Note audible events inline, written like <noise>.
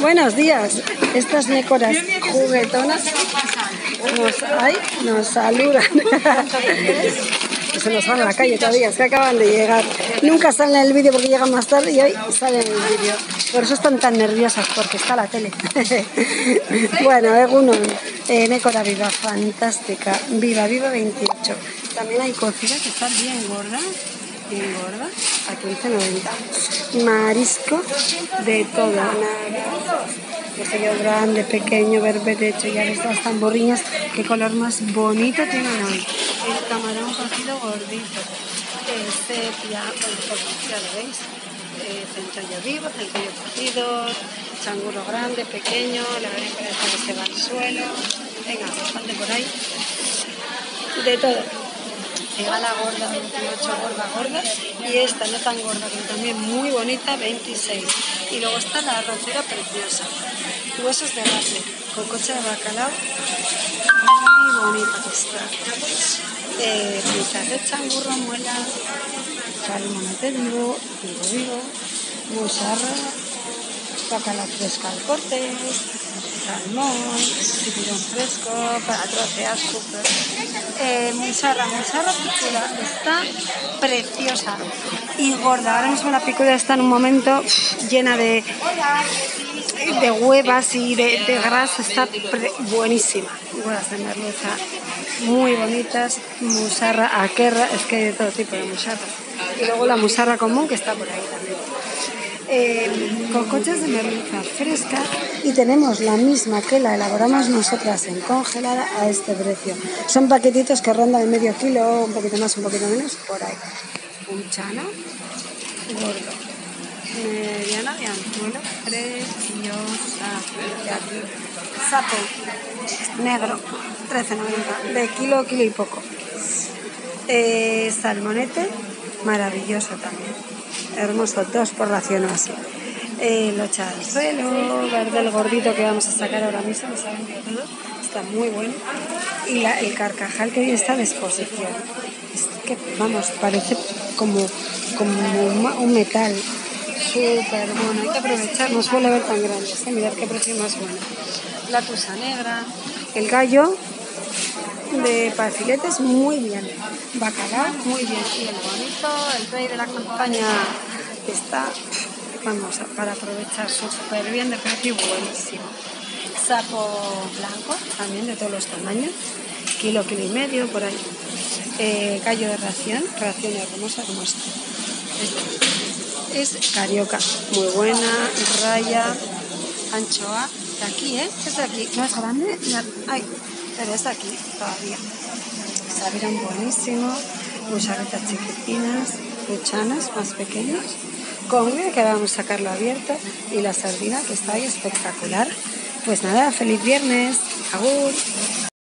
Buenos días. Estas nécoras juguetonas nos, ay, saludan. <laughs> Se nos van a la calle todavía, es que acaban de llegar. Nunca salen en el vídeo porque llegan más tarde y hoy salen en el vídeo. Por eso están tan nerviosas, porque está la tele. <laughs> bueno, Eguno, eh, Nécora Viva, fantástica. Viva, viva 28. También hay cocida que está bien gorda bien gorda a 15.90. Marisco de todo, sello grande, pequeño, berberecho, ya ves las tamborriñas, qué color más bonito tienen hoy. El camarón cocido gordito, el sepia, ya lo veis, eh, centollo vivo, centollo cocido, changuro grande, pequeño, la verdad que se va al suelo. Venga, bastante por ahí. De todo llega la gorda 28 gorda gorda y esta no tan gorda pero también muy bonita 26 y luego está la arrocera preciosa huesos de base con coche de bacalao. Muy bonita que está eh, de changurro muela salmonete vivo vivo vivo musarra bacalao fresca al corte salmón, tiburón fresco, para trocear súper. Eh, musarra picula, está preciosa y gorda. Ahora mismo la picula está en un momento llena de, de huevas y de, de grasa, está buenísima. Huevas de merluza muy bonitas, musarra, aquerra, es que hay de todo tipo de musarra. Y luego la musarra común que está por ahí también eh, cocochas de merluza fresca y tenemos la misma que la elaboramos nosotras en congelada a este precio. Son paquetitos que rondan el medio kilo, un poquito más, un poquito menos, por ahí. Un chana gordo, mediana de preciosa, aquí. Sapo negro, 13,90, de kilo, kilo y poco. Eh, salmonete, maravilloso también hermoso, dos por ración así. Eh, lo el gordito que vamos a sacar ahora mismo, está muy bueno. Y el carcajal que está a disposición. Es que, vamos, parece como, como un metal súper bueno, hay que aprovechar, no suele ver tan grandes, ¿eh? qué precio más bueno. La tusa negra, el gallo de pafiletes muy bien, bacalao muy bien y el bonito, el rey de la campaña está, para aprovechar súper bien de precio buenísimo. Sapo blanco, también de todos los tamaños, kilo, kilo y medio, por ahí. Eh, callo de ración, ración hermosa como esta. Es carioca, muy buena, raya, anchoa, de aquí, ¿eh? Es de aquí, no es grande, ay, pero es de aquí todavía. Sabieron buenísimo, muchas chiquitinas, luchanas más pequeñas congrio que vamos a sacarlo abierto y la sardina que está ahí espectacular. Pues nada, feliz viernes. Agur.